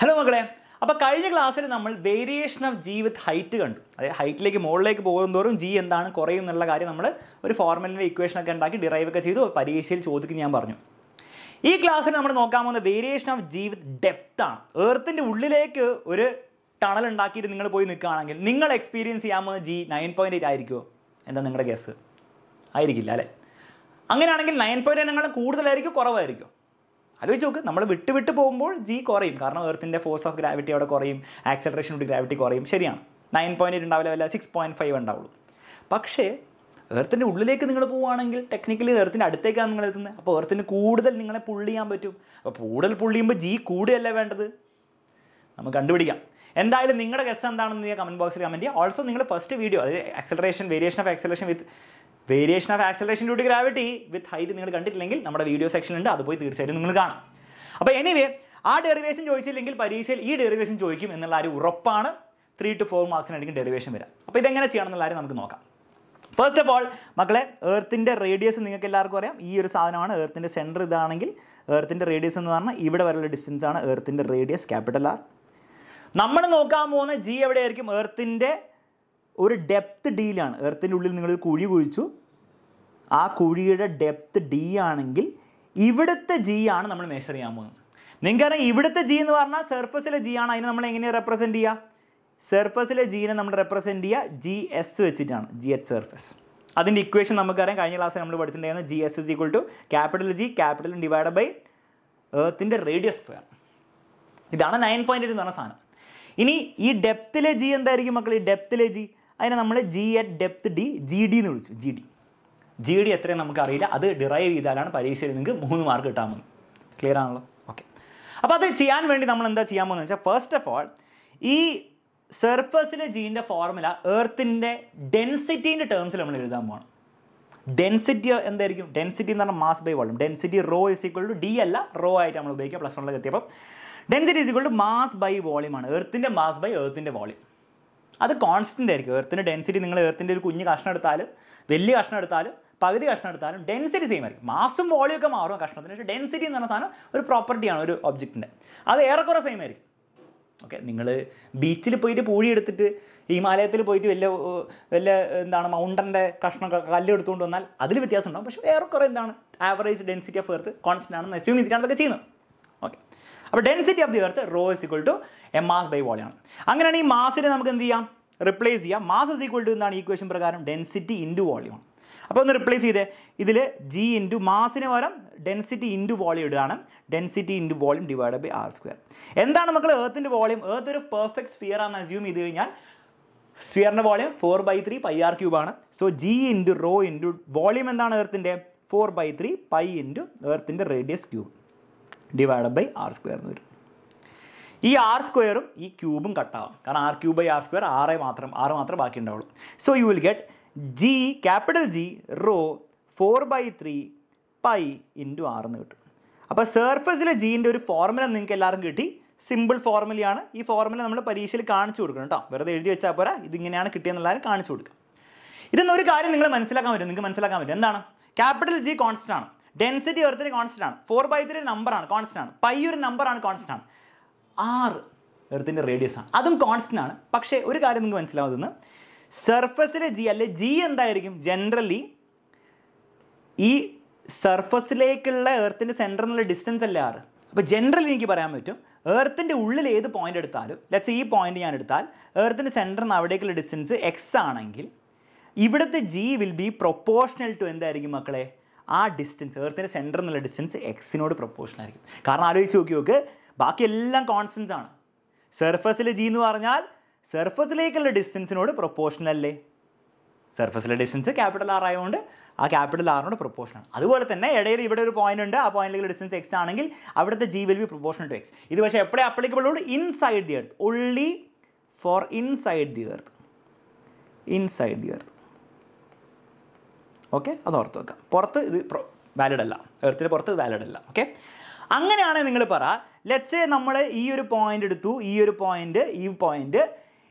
Hello മക്കളെ. അപ്പോൾ കഴിഞ്ഞ ക്ലാസ്സിൽ നമ്മൾ variation of G with height കണ്ടു. അതായത് ഹൈറ്റിലേക്ക് മുകളിലേക്ക് പോകുന്നതോറും ജി എന്താണ് കുറയും എന്നുള്ള കാര്യം നമ്മൾ ഒരു ഫോർമുലിന്റെ ഇക്വേഷൻ ഒക്കെ ഉണ്ടാക്കി ഡിറൈവ് ഒക്കെ ചെയ്തു പരീക്ഷയിൽ ചോദിക്കും ഞാൻ പറഞ്ഞു. ഈ ക്ലാസ്സിൽ നമ്മൾ നോക്കാൻ പോകുന്ന variation of G with depth ആണ്. ഏർത്തിന്റെ ഉള്ളിലേക്ക് ഒരു ടണൽ ഉണ്ടാക്കിയിട്ട് നിങ്ങൾ പോയി നിൽക്കുകയാണെങ്കിൽ നിങ്ങൾ എക്സ്പീരിയൻസ് ചെയ്യാൻ പോകുന്ന ജി നയൻ പോയിന്റ് എയ്റ്റ് ആയിരിക്കുമോ എന്താ നിങ്ങളുടെ ഗസ് ആയിരിക്കില്ല അല്ലേ? അങ്ങനെയാണെങ്കിൽ നയൻ പോയിന്റ് എന്നെക്കാളും കൂടുതലായിരിക്കും കുറവായിരിക്കും. ആലോചിച്ച് നോക്ക് നമ്മൾ വിട്ട് വിട്ട് പോകുമ്പോൾ ജി കുറയും. കാരണം എർത്തിന്റെ ഫോഴ്സ് ഓഫ് ഗ്രാവിറ്റി അവിടെ കുറയും ആക്സലറേഷൻ ഓഫ് ഗ്രാവിറ്റി കുറയും. ശരിയാണ്. നയൻ പോയിന്റ് എയ്റ്റ് ഉണ്ടാവില്ല അല്ല സിക്സ് പോയിന്റ് ഫൈവ് ഉണ്ടാവുള്ളൂ. പക്ഷേ എർത്തിന്റെ ഉള്ളിലേക്ക് നിങ്ങൾ പോവുകയാണെങ്കിൽ ടെക്നിക്കലി എർത്തിന്റെ അടുത്തേക്കാണ് നിങ്ങൾ എത്തുന്നത്. അപ്പോൾ എർത്തിന് കൂടുതൽ നിങ്ങളെ പുള്ളി ചെയ്യാൻ പറ്റും. അപ്പോൾ കൂടുതൽ പുള്ളി ചെയ്യുമ്പോൾ ജി കൂടുകയല്ലേ വേണ്ടത്? നമുക്ക് കണ്ടുപിടിക്കാം. എന്തായാലും നിങ്ങളുടെ ഗസ് എന്താണെന്ന് കമന്റ് ബോക്സിൽ കമന്റ് ചെയ്യുക ഓൾസോ നിങ്ങൾ ഫസ്റ്റ് വീഡിയോ അതായത് acceleration variation of acceleration with variation of acceleration due to gravity with height നിങ്ങൾ കണ്ടിട്ടില്ലെങ്കിൽ നമ്മുടെ വീഡിയോ സെക്ഷനുണ്ട് അത് പോയി തീർച്ചയായിട്ടും നിങ്ങൾ കാണാം. അപ്പോൾ എനിവേ ആ ഡെറിവേഷൻ ചോദിച്ചില്ലെങ്കിൽ പരീക്ഷയിൽ ഈ ഡെറിവേഷൻ ചോദിക്കും എന്നുള്ള ഒരു ഉറപ്പാണ്. ത്രീ ടു ഫോർ മാർക്സിനായിരിക്കും ഡെറിവേഷൻ വരാം. അപ്പോൾ ഇതെങ്ങനെ ചെയ്യണം എന്നുള്ള കാര്യം നമുക്ക് നോക്കാം. ഫസ്റ്റ് ഓഫ് ഓൾ മക്കളെ എർത്തിന്റെ റേഡിയസ് നിങ്ങൾക്ക് എല്ലാവർക്കും അറിയാം. ഈ ഒരു സാധനമാണ് എർത്തിന്റെ സെന്റർ ഇതാണെങ്കിൽ എർത്തിന്റെ റേഡിയസ് എന്ന് പറഞ്ഞാൽ ഇവിടെ വരെയുള്ള ഡിസ്റ്റൻസ് ആണ് എർത്തിന്റെ റേഡിയസ് ക്യാപിറ്റൽ ആർ നമ്മൾ നോക്കാൻ പോകുന്ന ജി എവിടെയായിരിക്കും? എർത്തിന്റെ ഒരു ഡെപ്ത് ഡിയിലാണ് എർത്തിന്റെ ഉള്ളിൽ നിങ്ങൾ കുഴി കുഴിച്ചു. ആ കുഴിയുടെ ഡെപ്ത് ഡി ആണെങ്കിൽ ഇവിടുത്തെ ജി ആണ് നമ്മൾ മെഷർ ചെയ്യാൻ പോകുന്നത്. നിങ്ങൾക്കറിയാം ഇവിടുത്തെ ജി എന്ന് പറഞ്ഞാൽ സർഫസിലെ ജി ആണ്. അതിനെ നമ്മൾ എങ്ങനെയാണ് റെപ്രസെന്റ് ചെയ്യുക? സർഫസിലെ ജീനെ നമ്മൾ റെപ്രസെന്റ് ചെയ്യുക ജി എസ് വെച്ചിട്ടാണ്. ജി എച്ച് സർഫസ് അതിന്റെ ഇക്വേഷൻ നമുക്കറിയാം. കഴിഞ്ഞ ക്ലാസ്സിൽ നമ്മൾ പഠിച്ചിട്ടുണ്ടായിരുന്നു G S is equal to capital G capital divide by ഏർത്തിന്റെ radius square ഇതാണ് നയൻ പോയിന്റ് എന്ന് പറഞ്ഞ സാധനം. ഇനി ഈ ഡെപ്തിലെ ജി എന്തായിരിക്കും മക്കൾ ഈ ഡെപ്തിലെ ജി അതിനെ നമ്മൾ G at depth D G D എന്ന് വിളിച്ചു ജി ഡി ജി ഡി എത്രയും നമുക്കറിയില്ല. അത് ഡിറൈവ് ചെയ്താലാണ് പരീക്ഷയിൽ നിങ്ങൾക്ക് മൂന്ന് മാർക്ക് കിട്ടാൻ പോകുന്നത്. ക്ലിയർ ആണല്ലോ? ഓക്കെ അപ്പോൾ അത് ചെയ്യാൻ വേണ്ടി നമ്മൾ എന്താ ചെയ്യാൻ പോകുന്നത് വെച്ചാൽ ഫസ്റ്റ് ഓഫ് ഓൾ ഈ സർഫസിലെ ജീന്റെ ഫോർമുല എർത്തിന്റെ ഡെൻസിറ്റീന്റെ ടേംസിൽ നമ്മൾ എഴുതാൻ പോകണം ഡെൻസിറ്റി എന്തായിരിക്കും? ഡെൻസിറ്റി എന്ന് പറഞ്ഞാൽ mass by volume density rho is equal to D അല്ല റോ ആയിട്ട് നമ്മൾ ഉപയോഗിക്കുക പ്ലസ് വണ്ണിലേക്ക് എത്തിയപ്പോൾ density is equal to mass by volume ആണ്. എർത്തിന്റെ മാസ് ബൈ എർത്തിന്റെ വോളിയം അത് കോൺസ്റ്റന്റ് ആയിരിക്കും. എർത്തിന്റെ ഡെൻസിറ്റി നിങ്ങൾ എർത്തിന്റെ ഒരു കുഞ്ഞ് കഷ്ണം എടുത്താലും വലിയ കഷ്ണം എടുത്താലും പകുതി കഷ്ണം എടുത്താലും ഡെൻസിറ്റി സെയിം ആയിരിക്കും. മാസും വോളിയും ഒക്കെ മാറും കഷ്ണത്തിന്. പക്ഷേ ഡെൻസിറ്റി എന്ന് പറഞ്ഞ സാധനം ഒരു പ്രോപ്പർട്ടിയാണ് ഒരു ഒബ്ജക്റ്റിന്റെ അത് ഏറെക്കുറെ സെയിം ആയിരിക്കും. ഓക്കെ നിങ്ങൾ ബീച്ചിൽ പോയിട്ട് പൂഴി എടുത്തിട്ട് ഹിമാലയത്തിൽ പോയിട്ട് വലിയ വലിയ എന്താണ് മൗണ്ടന്റെ കഷ്ണം കല്ല് എടുത്തുകൊണ്ട് വന്നാൽ അതിൽ വ്യത്യാസം ഉണ്ടാകും പക്ഷേ ഏറെക്കുറെ എന്താണ് average density of earth constant ആണെന്ന് അസ്യൂം ചെയ്തിട്ടാണ് അതൊക്കെ ചെയ്യുന്നത്. അപ്പോൾ density of the earth rho is equal to M mass by വോളിയാണ് അങ്ങനെയാണ് ഈ മാസിനെ നമുക്ക് എന്ത് ചെയ്യാം? റിപ്ലേസ് ചെയ്യാം. മാസ് ഇസ് ഈക്വൽ ടു എന്നാണ് ഈക്വേഷൻ പ്രകാരം ഡെൻസിറ്റി ഇന്റു വോളിയം അപ്പോൾ ഒന്ന് റിപ്ലേസ് ചെയ്തേ. ഇതിൽ ജി ഇന്റു മാസിന് പകരം ഡെൻസിറ്റി ഇന്റു വോളിയം ഇടുകയാണ്. Density into volume divide by R square എന്താണ് മക്കൾ ഏർത്തിന്റെ വോളിയം ഏർത്ത് ഒരു പെർഫെക്റ്റ് സ്ഫിയർ ആണെന്ന് അസ്യൂം ചെയ്ത് കഴിഞ്ഞാൽ സ്ഫിയറിന്റെ volume four by three pi R cube ആണ്. So G into rho into volume എന്താണ് എർത്തിന്റെ four by three pi into എർത്തിന്റെ radius cube divide by R square എന്ന് വരും. ഈ ആർ സ്ക്വയറും ഈ ക്യൂബും കട്ടാവും കാരണം R cube by R square R മാത്രം ആറ് മാത്രം ബാക്കി ഉണ്ടാവുള്ളൂ. So you will get G capital G rho four by three pi into R എന്ന് കിട്ടും. അപ്പോൾ സർഫസിലെ ജീന്റെ ഒരു ഫോർമുല നിങ്ങൾക്ക് എല്ലാവർക്കും കിട്ടി. സിമ്പിൾ ഫോർമുലയാണ് ഈ ഫോർമുല നമ്മൾ പരീക്ഷയിൽ കാണിച്ചു കൊടുക്കണം കേട്ടോ. വെറുതെ എഴുതി വെച്ചാൽ പോരാ. ഇതിങ്ങനെയാണ് കിട്ടിയെന്നുള്ളവരും കാണിച്ചു കൊടുക്കുക. ഇതൊന്നും ഒരു കാര്യം നിങ്ങൾ മനസ്സിലാക്കാൻ പറ്റും. നിങ്ങൾക്ക് മനസ്സിലാക്കാൻ പറ്റും. എന്താണ്? ക്യാപിറ്റൽ ജി കോൺസ്റ്റന്റ് ആണ്. ഡെൻസിറ്റി എർത്തിന് കോൺസ്റ്റന്റ് ആണ്. ഫോർ ബൈ ത്രീ നമ്പറാണ് കോൺസ്റ്റന്റ് ആണ്. പൈ ഒരു നമ്പറാണ് കോൺസ്റ്റന്റ് ആണ്. ആറ് എർത്തിന്റെ റേഡിയസ് ആണ്. അതും കോൺസ്റ്റന്റ് ആണ്. പക്ഷേ ഒരു കാര്യം നിങ്ങൾക്ക് മനസ്സിലാവുന്നത്. സർഫസിലെ ജി അല്ലെ ജി എന്തായിരിക്കും? ജനറലി ഈ സർഫസിലേക്കുള്ള എർത്തിന്റെ സെന്ററിൽ നിന്നുള്ള ഡിസ്റ്റൻസ് അല്ലേ ആറ് അപ്പോൾ ജനറലി എനിക്ക് പറയാൻ പറ്റും എർത്തിന്റെ ഉള്ളിൽ ഏത് പോയിന്റ് എടുത്താലും ലെറ്റ്സ് ഈ പോയിന്റ് ഞാൻ എടുത്താൽ എർത്തിന്റെ സെന്ററിൽ നിന്ന് അവിടേക്കുള്ള ഡിസ്റ്റൻസ് എക്സ് ആണെങ്കിൽ ഇവിടുത്തെ G will be proportional to എന്തായിരിക്കും മക്കളെ? ആ ഡിസ്റ്റൻസ് എർത്തിന്റെ സെന്റർ എന്നുള്ള ഡിസ്റ്റൻസ് എക്സിനോട് പ്രൊപ്പോർഷണൽ ആയിരിക്കും. കാരണം ആലോചിച്ച് നോക്കി നോക്ക് ബാക്കി എല്ലാം കോൺസ്റ്റൻസ് ആണ് സർഫസിൽ ജി എന്ന് പറഞ്ഞാൽ സർഫസിലേക്കുള്ള ഡിസ്റ്റൻസിനോട് പ്രൊപ്പോർഷണൽ അല്ലേ? സർഫസിലെ ഡിസ്റ്റൻസ് ക്യാപിറ്റൽ ആർ ആയതുകൊണ്ട് ആ ക്യാപിറ്റൽ ആറിനോട് പ്രൊപ്പോർഷൻ ആണ്. അതുപോലെ തന്നെ ഇടയിൽ ഇവിടെ ഒരു പോയിന്റ് ഉണ്ട് ആ പോയിന്റിലേക്ക് ഡിസ്റ്റൻസ് എക്സ് ആണെങ്കിൽ അവിടുത്തെ G will be proportion to X ഇത് പക്ഷേ എപ്പോഴേ അപ്ലിക്കബിൾ ഉള്ളൂ? ഇൻസൈഡ് ദി എർത്ത് ഉള്ളി for inside the earth inside the earth okay അത് ഓർത്ത് വെക്കാം. പുറത്ത് ഇത് വാലിഡ് അല്ല. എർത്തിന് പുറത്ത് വാലിഡ് അല്ല. ഓക്കെ അങ്ങനെയാണെങ്കിൽ നിങ്ങൾ പറ ലെറ്റ്സേ നമ്മൾ ഈ ഒരു പോയിന്റ് എടുത്തു ഈ ഒരു പോയിന്റ് ഈ പോയിന്റ്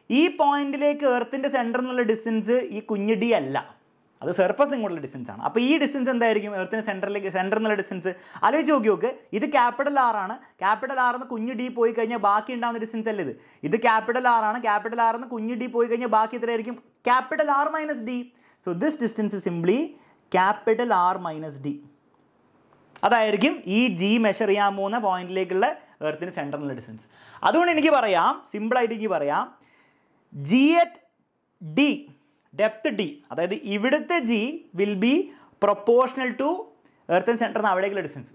ഈ പോയിന്റിലേക്ക് എർത്തിന്റെ സെന്ററിൽ നിന്നുള്ള ഡിസ്റ്റൻസ് ഈ കുഞ്ഞ് ഡി അല്ല. അത് സർഫസ് ഇങ്ങോട്ടുള്ള ഡിസ്റ്റൻസ് ആണ്. അപ്പോൾ ഈ ഡിസ്റ്റൻസ് എന്തായിരിക്കും? എർത്തിന് സെന്ററിലേക്ക് സെന്ററിൽ നിന്നുള്ള ഡിസ്റ്റൻസ് ആലോചിച്ച് നോക്കി നോക്ക്. ഇത് ക്യാപിറ്റൽ ആർ ആണ്. ക്യാപിറ്റൽ ആർ എന്ന് കുഞ്ഞ് ഡി പോയി കഴിഞ്ഞാൽ ബാക്കി ഉണ്ടാകുന്ന ഡിസ്റ്റൻസ് അല്ലേ ഇത്? ഇത് ക്യാപിറ്റൽ ആർ ആണ്. ക്യാപിറ്റൽ ആർ എന്ന് കുഞ്ഞ് ഡി പോയി കഴിഞ്ഞാൽ ബാക്കി എത്രയായിരിക്കും? Capital R minus D so this distance simply capital R minus D അതായിരിക്കും ഈ ജി മെഷർ ചെയ്യാൻ പോകുന്ന പോയിന്റിലേക്കുള്ള എർത്തിന് സെന്ററിലുള്ള ഡിസ്റ്റൻസ് അതുകൊണ്ട് എനിക്ക് പറയാം സിമ്പിളായിട്ട് എനിക്ക് പറയാം. G at D depth D അതായത് ഇവിടുത്തെ G will be proportional to earthen സെന്ററിൽ നിന്ന് അവിടേക്കുള്ള ഡിസ്റ്റൻസ്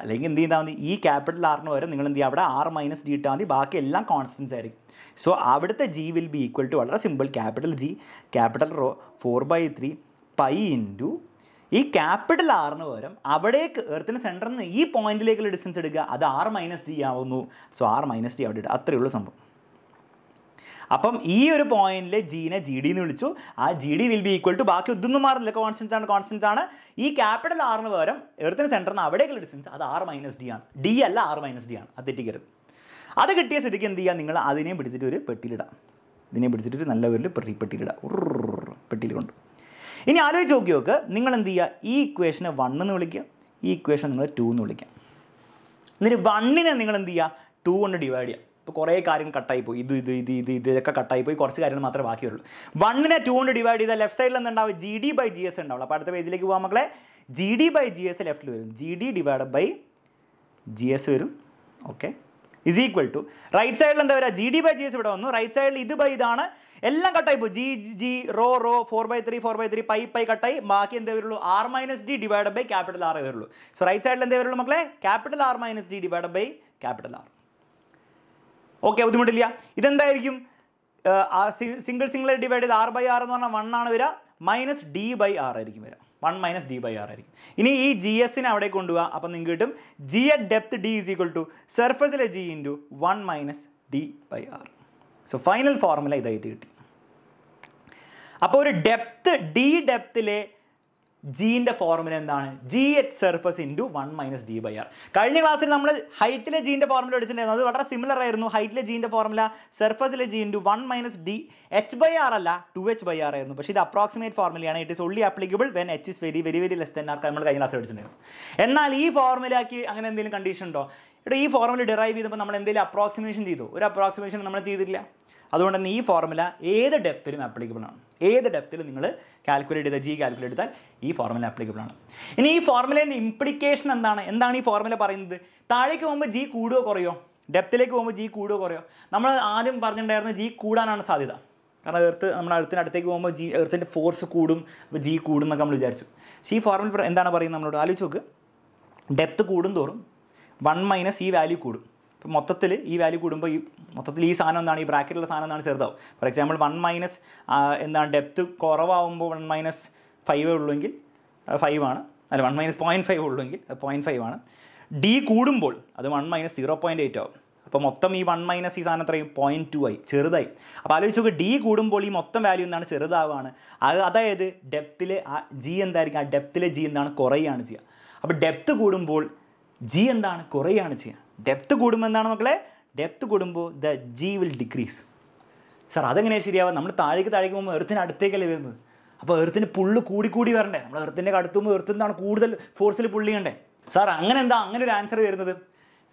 അല്ലെങ്കിൽ എന്ത് ചെയ്താൽ മതി? ഈ ക്യാപിറ്റൽ ആറിന് വരെ നിങ്ങൾ എന്ത് ചെയ്യുക? അവിടെ ആർ മൈനസ് ഡി ഇട്ടാൽ മതി. ബാക്കി എല്ലാം കോൺസ്റ്റൻസ് ആയിരിക്കും. സോ അവിടുത്തെ G will be equal to വളരെ simple capital G capital rho four by three pi into ഈ ക്യാപിറ്റൽ ആറിന് പകരം അവിടേക്ക് എർത്തിന് സെന്ററിൽ നിന്ന് ഈ പോയിന്റിലേക്കുള്ള ഡിസ്റ്റൻസ് എടുക്കുക. അത് ആർ മൈനസ് ഡി ആവുന്നു. സോ ആർ മൈനസ് ഡി അവിടെ ഇടുക. അത്രയേ ഉള്ളൂ സംഭവം. അപ്പം ഈ ഒരു പോയിന്റിൽ ജീനെ ജി ഡി എന്ന് വിളിച്ചു. ആ G D will be equal to ബാക്കി ഒന്നും മാറുന്നില്ല കോൺസ്റ്റൻസ് ആണ് കോൺസ്റ്റൻസ് ആണ്. ഈ ക്യാപിറ്റൽ ആറിന് പകരം എർത്തിന് സെന്ററിന് അവിടേക്കുള്ള ഡിസ്റ്റൻസ് അത് ആറ് മൈനസ് ഡി ആണ്. ഡി അല്ല ആറ് മൈനസ് ഡി ആണ്. അത് തെറ്റിക്കരുത് അത് കിട്ടിയ സ്ഥിതിക്ക് എന്ത് ചെയ്യുക നിങ്ങൾ അതിനെയും പിടിച്ചിട്ട് ഒരു പെട്ടിയിലിടാം. ഇതിനെ പിടിച്ചിട്ട് ഒരു നല്ല ഒരു പെട്ടി പെട്ടിയിലിടാം. പെട്ടിയിൽ കൊണ്ട്. ഇനി ആലോചിച്ച് നോക്കി നോക്ക്. നിങ്ങൾ എന്ത് ചെയ്യുക ഈ ഇക്വേഷനെ വൺ എന്ന് വിളിക്കുക ഈ ഇക്വേഷൻ നിങ്ങൾ ടു എന്ന് വിളിക്കാം. എന്നിട്ട് വണ്ണിനെ നിങ്ങൾ എന്ത് ചെയ്യുക ടു കൊണ്ട് ഡിവൈഡ് ചെയ്യുക ഇപ്പോൾ കുറേ കാര്യങ്ങൾ കട്ടായി പോയി. ഇത് ഇത് ഇത് ഇത് ഇത് ഇതൊക്കെ കട്ടായി പോയി. കുറച്ച് കാര്യങ്ങൾ മാത്രമേ ബാക്കിയുള്ളൂ. വണ്ണിനെ ടു കൊണ്ട് ഡിവൈഡ് ചെയ്താൽ ലെഫ്റ്റ് സൈഡിൽ എന്തുണ്ടാവും G D by G S ഉണ്ടാവുള്ളൂ. അപ്പോൾ അടുത്ത പേജിലേക്ക് പോകാം മക്കളെ. G D by G S ലെഫ്റ്റിൽ വരും. G D divide by G S വരും. Okay is equal to right സൈഡിൽ എന്താ വരിക? G D by G S ഇവിടെ വന്നു. റൈറ്റ് സൈഡിൽ ഇത് ബൈ ഇതാണ്. എല്ലാം കട്ടായി പോകും G G rho rho four by three four by three pi pi കട്ടായി. ബാക്കി എന്തേ വരുള്ളൂ? R minus D divide by capital R വരുള്ളൂ. സോ റൈറ്റ് സൈഡിൽ എന്തേ വരുള്ളൂ മക്കളെ? Capital R minus D divide by capital R okay ബുദ്ധിമുട്ടില്ല. ഇതെന്തായിരിക്കും? സിംഗിൾ സിംഗിൾ ഡിവൈഡ് ചെയ്ത് ആർ ബൈ ആർ എന്ന് പറഞ്ഞാൽ വൺ ആണ് വരിക. മൈനസ് ഡി ബൈ ആർ ആയിരിക്കും വരിക. One minus D by R ആയിരിക്കും. ഇനി ഈ ജി എസിനെ അവിടെ കൊണ്ടുപോകുക അപ്പം നിങ്ങൾക്ക് കിട്ടും G a depth D is equal to സർഫസിലെ G into one minus D by R so final formula ഇതായിട്ട് കിട്ടി. അപ്പോൾ ഒരു ഡെപ്ത് ഡി ഡെപ്തിലെ ജീന്റെ ഫോർമുല എന്താണ്? G H surface into one minus D by R കഴിഞ്ഞ ക്ലാസ്സിൽ നമ്മൾ ഹൈറ്റിലെ ജീന്റെ ഫോർമുല പഠിച്ചിട്ടുണ്ടായിരുന്നു. അത് വളരെ സിമിലർ ആയിരുന്നു. ഹൈറ്റിലെ ജീന്റെ formula സർഫസിലെ G into one minus D H by R അല്ല ടു എച്ച് ബൈ ആർ ആയിരുന്നു. പക്ഷേ ഇത് approximate ഫോർമുലയാണ് it is only applicable when H is very very very less than R നമ്മൾ കഴിഞ്ഞ ക്ലാസ് പഠിച്ചിട്ടുണ്ടായിരുന്നു. എന്നാൽ ഈ ഫോർമുലയ്ക്ക് അങ്ങനെ എന്തെങ്കിലും കണ്ടീഷൻ ഉണ്ടോ? ഇവിടെ ഈ ഫോർമുല ഡിറൈവ് ചെയ്തപ്പോൾ നമ്മൾ എന്തെങ്കിലും അപ്രോക്സിമേഷൻ ചെയ്തു? ഒരു അപ്രോക്സിമേഷൻ നമ്മൾ ചെയ്തിട്ടില്ല. അതുകൊണ്ട് തന്നെ ഈ ഫോർമുല ഏത് ഡെപ്തിലും ആപ്ലിക്കബിൾ ആണ്. ഏത് ഡെപ്തിൽ നിങ്ങൾ കാൽക്കുലേറ്റ് ചെയ്താൽ ജി കാൽക്കുലേറ്റ് ചെയ്താൽ ഈ ഫോർമുല ആപ്ലിക്കബിൾ ആണ്. ഇനി ഈ ഫോർമുലേന്റെ ഇംപ്ലിക്കേഷൻ എന്താണ്? എന്താണ് ഈ ഫോർമുല പറയുന്നത്? താഴേക്ക് പോകുമ്പോൾ ജി കൂടുകയോ കുറയോ? ഡെപ്തിലേക്ക് പോകുമ്പോൾ ജി കൂടുകയോ കുറയോ? നമ്മൾ ആദ്യം പറഞ്ഞിട്ടുണ്ടായിരുന്നു ജി കൂടാനാണ് സാധ്യത. കാരണം എർത്ത് നമ്മൾ എർത്തിന്റെ അടുത്തേക്ക് പോകുമ്പോൾ ജി എർത്തിന്റെ ഫോഴ്സ് കൂടും അപ്പോൾ ജി കൂടും എന്നൊക്കെ നമ്മൾ വിചാരിച്ചു. പക്ഷേ ഈ ഫോർമുല എന്താണ് പറയുന്നത് നമ്മളോട്? ആലോചിച്ച് നോക്ക്. ഡെപ്ത് കൂടും തോറും വൺ മൈനസ് ഈ വാല്യൂ കൂടും. മൊത്തത്തിൽ ഈ വാല്യൂ കൂടുമ്പോൾ ഈ മൊത്തത്തിൽ ഈ സാധനം എന്താണ്? ഈ ബ്രാക്കറ്റിലുള്ള സാധനം എന്താണ് ചെറുതാവും. ഫോർ എക്സാമ്പിൾ വൺ മൈനസ് എന്താണ് ഡെപ്ത്ത് കുറവാകുമ്പോൾ വൺ മൈനസ് ഫൈവേ ഉള്ളുവെങ്കിൽ ഫൈവ് ആണ്. അല്ല വൺ മൈനസ് പോയിന്റ് ഫൈവ് ഉള്ളുവെങ്കിൽ പോയിന്റ് ഫൈവ് ആണ്. ഡി കൂടുമ്പോൾ അത് one minus zero point eight ആവും. അപ്പോൾ മൊത്തം ഈ വൺ മൈനസ് ഈ സാധനം എത്രയും? പോയിന്റ് ടു ആയി ചെറുതായി. അപ്പോൾ ആലോചിച്ച് നോക്കുക ഡി കൂടുമ്പോൾ ഈ മൊത്തം വാല്യൂ എന്താണ്? ചെറുതാവുകയാണ് അത് അതായത് ഡെപ്തിലെ ആ ജി എന്തായിരിക്കും? ആ ഡെപ്തിലെ ജി എന്താണ്? കുറയുകയാണ് ചെയ്യുക. അപ്പോൾ ഡെപ്ത് കൂടുമ്പോൾ ജി എന്താണ്? കുറയുകയാണ് ചെയ്യുക. ഡെപ്ത് കൂടുമ്പോൾ എന്താണ് മക്കളെ. ഡെപ്ത് കൂടുമ്പോൾ the G will decrease sir അതെങ്ങനെയാണ് ശരിയാവുക? നമ്മൾ താഴേക്ക് താഴേക്ക് പോകുമ്പോൾ എർത്തിന് അടുത്തേക്കല്ലേ വരുന്നത്? അപ്പോൾ എർത്തിന് പുള്ള് കൂടി കൂടി വരണ്ടേ? നമ്മൾ എർത്തിന്റെ അടുത്തുമ്പോൾ എർത്തിൽ നിന്നാണ് കൂടുതൽ ഫോഴ്സിൽ പുള്ളി കണ്ടേ സാർ അങ്ങനെ എന്താ? അങ്ങനെ ഒരു ആൻസർ വരുന്നത്.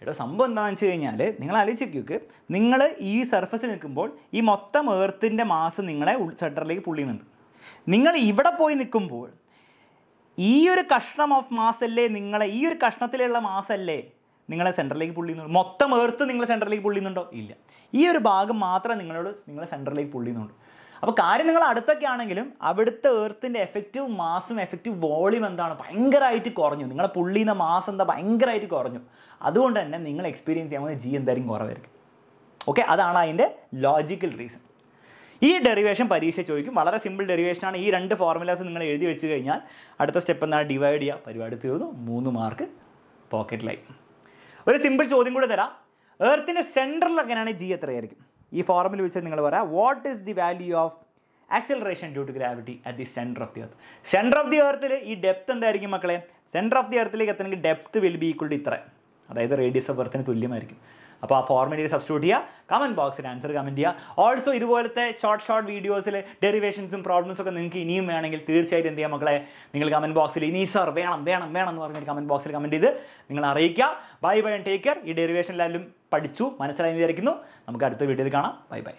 എടോ സംഭവം എന്താണെന്ന് വെച്ച് കഴിഞ്ഞാൽ നിങ്ങൾ ആലോചിക്കുക നിങ്ങൾ ഈ സർഫസിൽ നിൽക്കുമ്പോൾ ഈ മൊത്തം എർത്തിന്റെ മാസം നിങ്ങളെ സെന്ററിലേക്ക് പുള്ളി ചെയ്യുന്നുണ്ട്. നിങ്ങൾ ഇവിടെ പോയി നിൽക്കുമ്പോൾ ഈ ഒരു കഷ്ണം ഓഫ് മാസല്ലേ നിങ്ങളെ? ഈ ഒരു കഷ്ണത്തിലുള്ള മാസല്ലേ നിങ്ങളെ സെന്ററിലേക്ക് പുള്ളിയുന്നുണ്ട് മൊത്തം എർത്ത് നിങ്ങൾ സെന്ററിലേക്ക് പുള്ളിയുന്നുണ്ടോ? ഇല്ല. ഈ ഒരു ഭാഗം മാത്രം നിങ്ങളോട് നിങ്ങളെ സെന്ററിലേക്ക് പുള്ളിയുന്നുണ്ട്. അപ്പോൾ കാര്യം നിങ്ങൾ അടുത്തൊക്കെ ആണെങ്കിലും അവിടുത്തെ എർത്തിന്റെ എഫക്റ്റീവ് മാസും എഫക്റ്റീവ് വോളിയം എന്താണ്? ഭയങ്കരമായിട്ട് കുറഞ്ഞു. നിങ്ങളെ പുള്ളിയുന്ന മാസം എന്താ? ഭയങ്കരമായിട്ട് കുറഞ്ഞു. അതുകൊണ്ട് തന്നെ നിങ്ങൾ എക്സ്പീരിയൻസ് ചെയ്യാൻ പോകുന്ന ജി എന്തായാലും കുറവായിരിക്കും. ഓക്കെ അതാണ് അതിന്റെ ലോജിക്കൽ റീസൺ ഈ ഡെറിവേഷൻ പരീക്ഷ ചോദിക്കും. വളരെ സിമ്പിൾ ഡെറിവേഷനാണ് ഈ രണ്ട് ഫോർമുലാസ് നിങ്ങൾ എഴുതി വെച്ച് കഴിഞ്ഞാൽ അടുത്ത സ്റ്റെപ്പ് എന്താണ്? ഡിവൈഡ് ചെയ്യുക. പരിപാടി തീർന്നു. മൂന്ന് മാർക്ക് പോക്കറ്റിലായി ഒരു സിമ്പിൾ ചോദ്യം കൂടെ തരാം. എർത്തിന്റെ സെന്ററിൽ എങ്ങനെയാണ് ജി എത്രയായിരിക്കും? ഈ ഫോർമുല വെച്ച് നിങ്ങൾ പറയാം. What is the value of acceleration due to gravity at the centre of the earth centre of the എർത്തിൽ ഈ ഡെപ്ത് എന്തായിരിക്കും മക്കളെ? സെന്റർ ഓഫ് ദി എർത്തിലേക്ക് എത്തണമെങ്കിൽ depth will be equal to ഇത്ര അതായത് റേഡിയസ് ഓഫ് എർത്തിന് തുല്യമായിരിക്കും. അപ്പോൾ ആ ഫോർമുലയിൽ സബ്സ്റ്റിറ്റ്യൂട്ട് ചെയ്യുക കമന്റ് ബോക്സിൽ ആൻസർ കമന്റ് ചെയ്യുക ഓൾസോ ഇതുപോലത്തെ ഷോർട്ട് ഷോർട്ട് വീഡിയോസിൽ ഡെറിവേഷൻസും പ്രോബ്ലംസും ഒക്കെ നിങ്ങൾക്ക് ഇനിയും വേണമെങ്കിൽ തീർച്ചയായിട്ടും എന്ത് ചെയ്യാം മക്കളെ? നിങ്ങൾ കമന്റ് ബോക്സിൽ ഇനി സർ വേണം വേണം വേണം എന്ന് പറഞ്ഞിട്ട് കമന്റ് ബോക്സിൽ കമന്റ് ചെയ്ത് നിങ്ങൾ അറിയിക്കുക. ബൈ ബൈ ടേക്ക് കെയർ ഈ ഡെറിവേഷനിലെല്ലാം പഠിച്ചു മനസ്സിലായി വിചാരിക്കുന്നു. നമുക്ക് അടുത്ത വീഡിയോയിൽ കാണാം. Bye bye